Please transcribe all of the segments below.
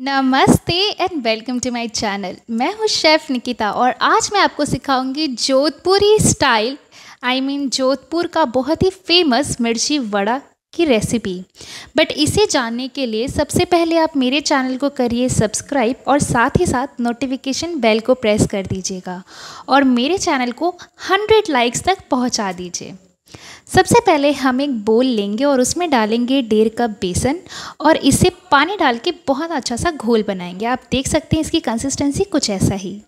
नमस्ते and welcome to my channel मैं हूँ शेफ़ निकिता और आज मैं आपको सिखाऊँगी Jodhpuri style I mean Jodhpur का बहुत ही फ़ेमस मिर्ची वड़ा की रेसिपी बट इसे जानने के लिए सबसे पहले आप मेरे चैनल को करिए सब्सक्राइब और साथ ही साथ नोटिफिकेशन बेल को प्रेस कर दीजिएगा और मेरे चैनल को 100 लाइक्स तक पहुँचा दीजिए। सबसे पहले हम एक बोल लेंगे और उसमें डालेंगे डेढ़ कप बेसन और इसे पानी डाल के बहुत अच्छा सा घोल बनाएँगे। आप देख सकते हैं इसकी कंसिस्टेंसी कुछ ऐसा ही।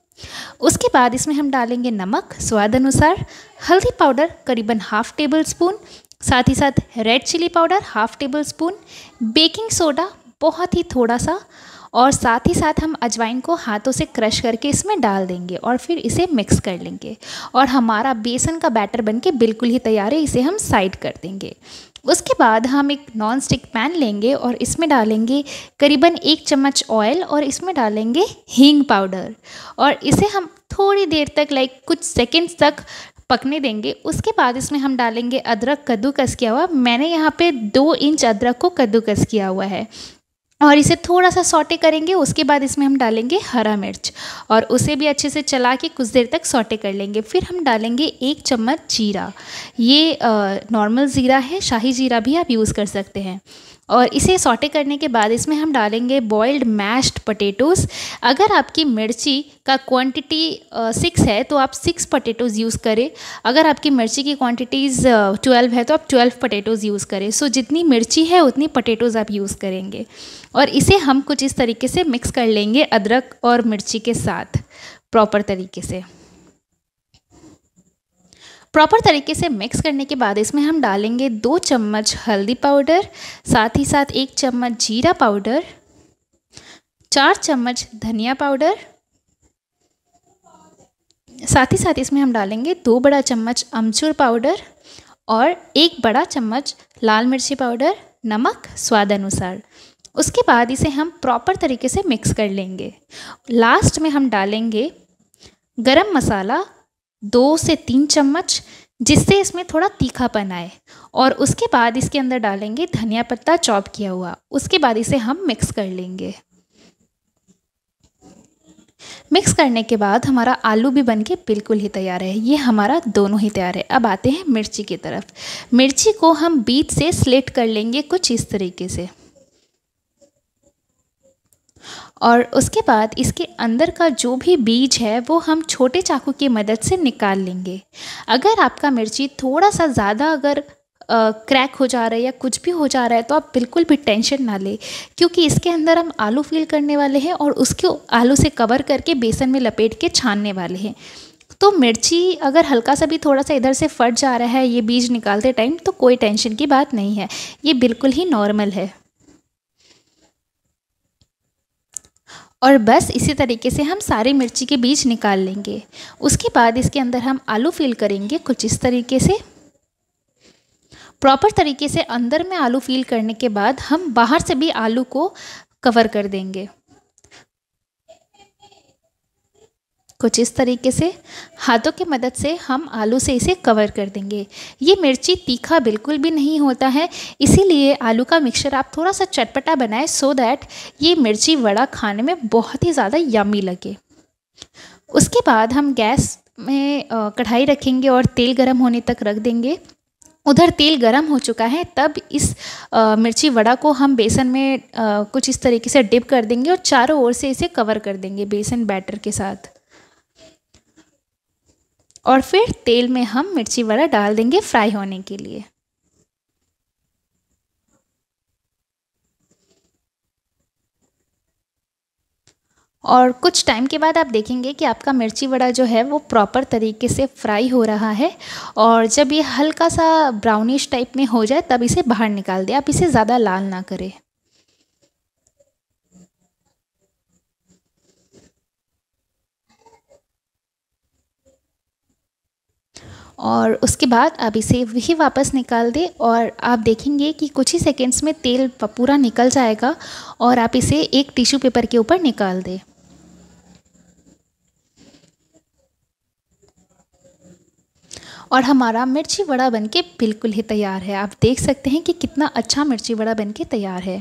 उसके बाद इसमें हम डालेंगे नमक, स्वाद अनुसार हल्दी पाउडर करीबन हाफ़ टेबल स्पून साथ ही साथ red chilli powder half tablespoon baking soda बहुत ही थोड़ा सा और साथ ही साथ हम अजवाइन को हाथों से क्रश करके इसमें डाल देंगे और फिर इसे मिक्स कर लेंगे। और हमारा बेसन का बैटर बन के बिल्कुल ही तैयार है, इसे हम साइड कर देंगे। उसके बाद हम एक नॉन स्टिक पैन लेंगे और इसमें डालेंगे करीबन एक चम्मच ऑयल और इसमें डालेंगे हींग पाउडर और इसे हम थोड़ी देर तक लाइक कुछ सेकेंड्स तक पकने देंगे। उसके बाद इसमें हम डालेंगे अदरक कद्दूकस किया हुआ। मैंने यहाँ पे दो इंच अदरक को कद्दूकस किया हुआ है। और इसे थोड़ा सा सॉटे करेंगे, उसके बाद इसमें हम डालेंगे हरा मिर्च और उसे भी अच्छे से चला के कुछ देर तक सॉटे कर लेंगे। फिर हम डालेंगे एक चम्मच जीरा। ये नॉर्मल ज़ीरा है, शाही ज़ीरा भी आप यूज़ कर सकते हैं। और इसे सॉटे करने के बाद इसमें हम डालेंगे बॉइल्ड मैश्ड पटेटोज़ अगर आपकी मिर्ची का क्वांटिटी सिक्स है तो आप सिक्स पटेटोज़ यूज़ करें। अगर आपकी मिर्ची की क्वांटिटीज़ ट्वेल्व है तो आप ट्वेल्व पटेटोज़ यूज़ करें। सो जितनी मिर्ची है, उतनी पटेटोज़ आप यूज़ करेंगे। और इसे हम कुछ इस तरीके से मिक्स कर लेंगे अदरक और मिर्ची के साथ प्रॉपर तरीके से। प्रॉपर तरीके से मिक्स करने के बाद इसमें हम डालेंगे दो चम्मच हल्दी पाउडर साथ ही साथ एक चम्मच जीरा पाउडर चार चम्मच धनिया पाउडर साथ ही साथ इसमें हम डालेंगे दो बड़ा चम्मच अमचूर पाउडर और एक बड़ा चम्मच लाल मिर्ची पाउडर नमक स्वाद अनुसार। उसके बाद इसे हम प्रॉपर तरीके से मिक्स कर लेंगे। लास्ट में हम डालेंगे गरम मसाला दो से तीन चम्मच, जिससे इसमें थोड़ा तीखापन आए। और उसके बाद इसके अंदर डालेंगे धनिया पत्ता चॉप किया हुआ। उसके बाद इसे हम मिक्स कर लेंगे। मिक्स करने के बाद हमारा आलू भी बन के बिल्कुल ही तैयार है। ये हमारा दोनों ही तैयार है। अब आते हैं मिर्ची की तरफ़। मिर्ची को हम बीच से स्लेट कर लेंगे कुछ इस तरीके से। और उसके बाद इसके अंदर का जो भी बीज है, वो हम छोटे चाकू की मदद से निकाल लेंगे। अगर आपका मिर्ची थोड़ा सा ज़्यादा अगर क्रैक हो जा रहा है या कुछ भी हो जा रहा है तो आप बिल्कुल भी टेंशन ना लें, क्योंकि इसके अंदर हम आलू फील करने वाले हैं और उसके आलू से कवर करके बेसन में लपेट के छानने वाले हैं। तो मिर्ची अगर हल्का सा भी थोड़ा सा इधर से फट जा रहा है, ये बीज निकालते टाइम तो कोई टेंशन की बात नहीं है। ये बिल्कुल ही नॉर्मल है। और बस इसी तरीके से हम सारे मिर्ची के बीज निकाल लेंगे। उसके बाद इसके अंदर हम आलू फिल करेंगे कुछ इस तरीके से। प्रॉपर तरीके से अंदर में आलू फिल करने के बाद हम बाहर से भी आलू को कवर कर देंगे। कुछ इस तरीके से हाथों की मदद से हम आलू से इसे कवर कर देंगे। ये मिर्ची तीखा बिल्कुल भी नहीं होता है इसीलिए आलू का मिक्सचर आप थोड़ा सा चटपटा बनाएँ सो दैट ये मिर्ची वड़ा खाने में बहुत ही ज़्यादा यमी लगे। उसके बाद हम गैस में कढ़ाई रखेंगे और तेल गर्म होने तक रख देंगे। उधर तेल गरम हो चुका है तब इस आ, मिर्ची वड़ा को हम बेसन में आ, कुछ इस तरीके से डिप कर देंगे और चारों ओर से इसे कवर कर देंगे बेसन बैटर के साथ। और फिर तेल में हम मिर्ची वड़ा डाल देंगे फ्राई होने के लिए। और कुछ टाइम के बाद आप देखेंगे कि आपका मिर्ची वड़ा जो है वो प्रॉपर तरीके से फ्राई हो रहा है और जब ये हल्का सा ब्राउनिश टाइप में हो जाए तब इसे बाहर निकाल दें। आप इसे ज़्यादा लाल ना करें। और उसके बाद आप इसे वही वापस निकाल दें और आप देखेंगे कि कुछ ही सेकेंड्स में तेल पूरा निकल जाएगा और आप इसे एक टिश्यू पेपर के ऊपर निकाल दें। और हमारा मिर्ची वड़ा बनके बिल्कुल ही तैयार है। आप देख सकते हैं कि कितना अच्छा मिर्ची वड़ा बनके तैयार है।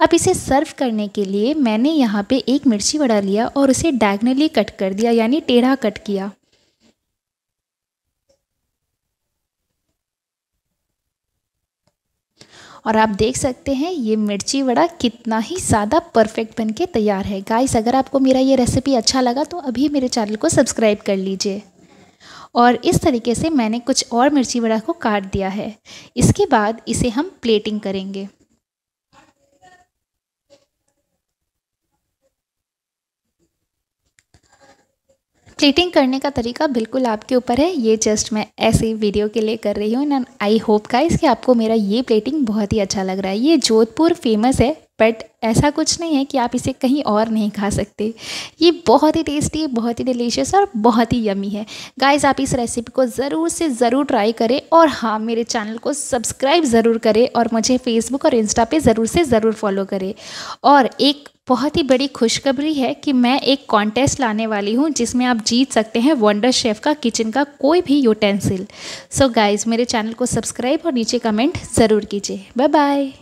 अब इसे सर्व करने के लिए मैंने यहाँ पे एक मिर्ची वड़ा लिया और उसे डायगनली कट कर दिया, यानी टेढ़ा कट किया। और आप देख सकते हैं ये मिर्ची वड़ा कितना ही ज़्यादा परफेक्ट बन के तैयार है। गाइस अगर आपको मेरा ये रेसिपी अच्छा लगा तो अभी मेरे चैनल को सब्सक्राइब कर लीजिए। और इस तरीके से मैंने कुछ और मिर्ची वड़ा को काट दिया है। इसके बाद इसे हम प्लेटिंग करेंगे। प्लेटिंग करने का तरीका बिल्कुल आपके ऊपर है। ये जस्ट मैं ऐसे वीडियो के लिए कर रही हूँ एंड आई होप गाइस कि आपको मेरा ये प्लेटिंग बहुत ही अच्छा लग रहा है। ये जोधपुर फ़ेमस है बट ऐसा कुछ नहीं है कि आप इसे कहीं और नहीं खा सकते। ये बहुत ही टेस्टी बहुत ही डिलीशियस और बहुत ही यमी है। गाइस आप इस रेसिपी को ज़रूर से ज़रूर ट्राई करें और हाँ मेरे चैनल को सब्सक्राइब ज़रूर करें और मुझे फेसबुक और इंस्टा पे ज़रूर से ज़रूर फॉलो करें। और एक बहुत ही बड़ी खुशखबरी है कि मैं एक कॉन्टेस्ट लाने वाली हूँ, जिसमें आप जीत सकते हैं वंडर शेफ़ का किचन का कोई भी यूटेंसिल सो गाइज़ मेरे चैनल को सब्सक्राइब और नीचे कमेंट ज़रूर कीजिए. Bye bye